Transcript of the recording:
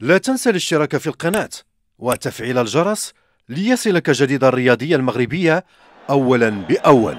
لا تنسى الاشتراك في القناة وتفعيل الجرس ليصلك جديد الرياضية المغربية أولا بأول.